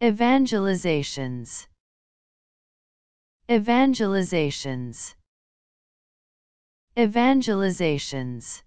evangelizations. Evangelizations. Evangelizations.